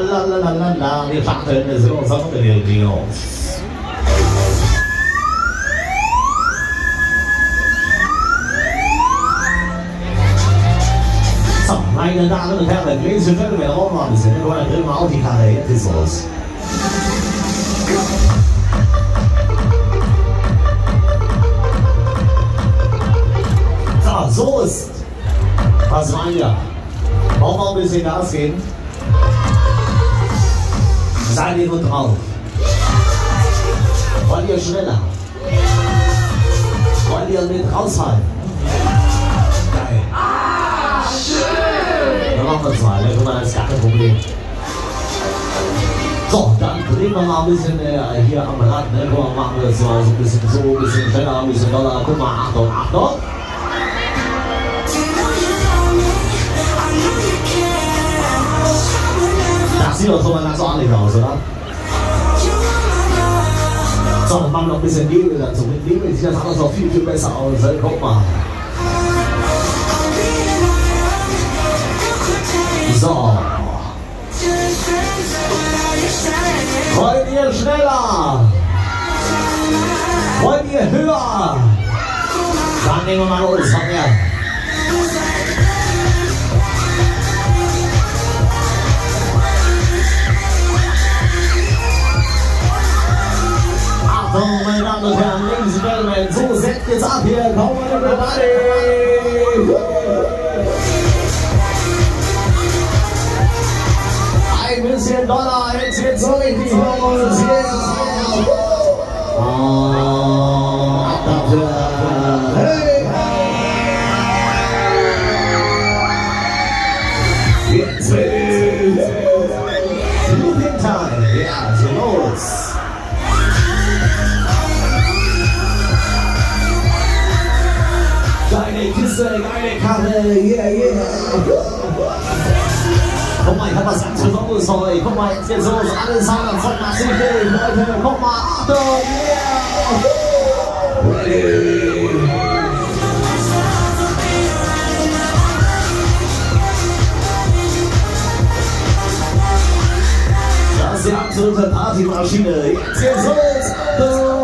la la la la la. Wir starten es los Videos. So, meine Damen und Herren, Ladies and Gentlemen, all ones, in der Film Autikarte, jetzt ist los. So, so ist. Was meint ihr? Wollen wir ein bisschen Gas geben? Ihr gut drauf? Wollt ihr schneller? Wollt ihr mit raushalten? Geil. Ah, schön! Dann machen wir es ne? Mal, das ist gar kein Problem. So, dann drehen wir mal ein bisschen äh, hier am Rad, ne? Guck mal, machen wir das mal so ein bisschen so, ein bisschen schneller, ein bisschen doller. Guck mal, Achtung, Achtung! Sieht doch schon mal ganz ordentlich aus, oder? So, dann machen noch ein bisschen Nebel dazu. Mit Nebel sieht das alles noch viel, viel besser aus. Guck mal. So. Wollt ihr schneller? Wollt ihr höher? Dann nehmen wir mal los. Komm her. Achtung, meine Damen und Herren, Ladies and Gentlemen, so setzt jetzt ab hier. Komm on everybody. Ein bisschen Dollar, jetzt geht's so richtig los. Yeah. Ab dafür. Geile Kiste, geile Karre, yeah, yeah. Guck mal, ich hab was ganz Besonderes heute. Guck mal, jetzt geht's los. Alle Sound voll nach sich hin. Leute, guck mal, Achtung, yeah. Ready. Das ist die absolute Partymaschine. Jetzt geht's los.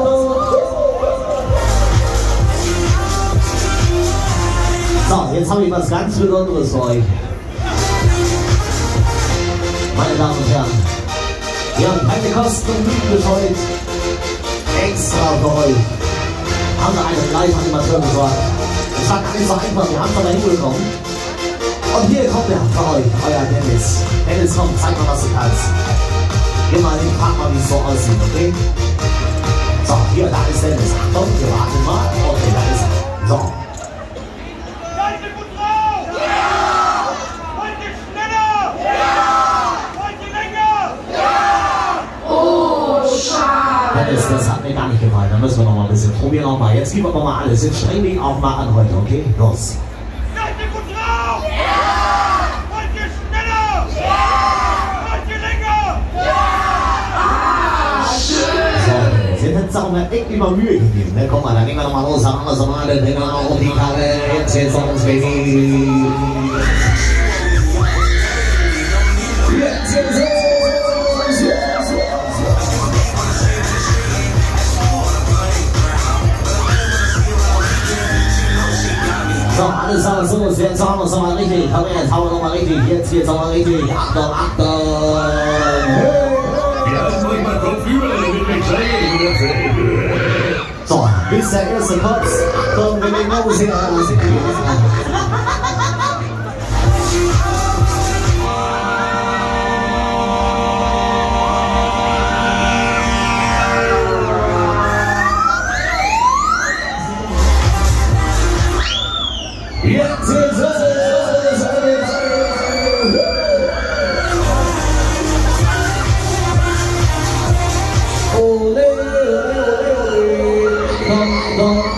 So, jetzt habe ich was ganz Besonderes für euch. Meine Damen und Herren, wir haben keine Kosten und Mühen gescheut. Extra für euch haben wir einen Live-Animateur besorgt. Es war gar nicht so einfach, wir haben es aber hinbekommen. Und hier kommt er für euch, euer Dennis. Dennis, komm, zeig mal, was du kannst. Geh mal hin, frag mal, wie es so aussieht, okay? So, hier, da ist Dennis. Achtung, wir warten mal. Okay, da ist er. So. Seid ihr gut drauf? Ja! Wollt ihr schneller? Ja! Wollt ihr länger? Dennis, das hat mir gar nicht gefallen. Da müssen wir noch mal ein bisschen probieren. Noch mal. Jetzt geben wir noch mal alles. Jetzt streng dich auch mal an heute, okay? Los. Seid ihr gut drauf? Ja! Wollt ihr schneller? Ja! Wollt ihr länger? So, jetzt hat es auch mal echt immer Mühe gegeben. Ne? Guck mal, dann gehen wir noch mal los. Haben wir das nochmal. Dann drehen wir noch um die Karre. Jetzt geht's los, Baby. So, alles alles los. Jetzt haben wir es nochmal richtig. Komm her, jetzt hauen wir nochmal richtig. Jetzt geht's nochmal richtig. Achtung, Achtung. Hey. Ja, das muss man drauf über, ich will mich zeigen. So, bis der erste Kotz. Achtung, wir legen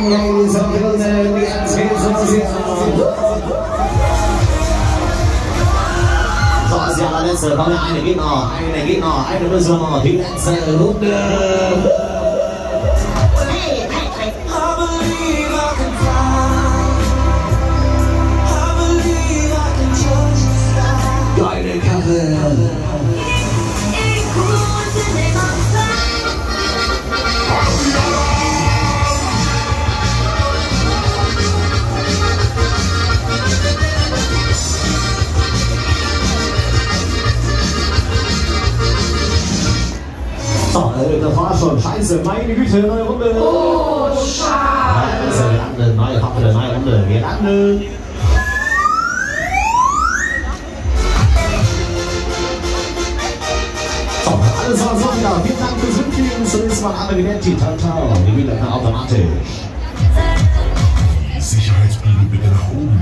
ladies and gentlemen, jetzt geht's los hier. So, ist ja der letzte. Komm, ja, eine geht noch, eine geht noch, eine müssen wir noch. War schon. Scheiße, meine Güte, neue Runde. Oh, schade. Also, wir landen, neue Kappe, neue Runde. Wir landen. So, alles war Sonntag. Vielen Dank fürs Mitspielen. Zunächst mal Anne Vinetti, Tata. Wir wieder automatisch. Sicherheitsbügel bitte nach oben.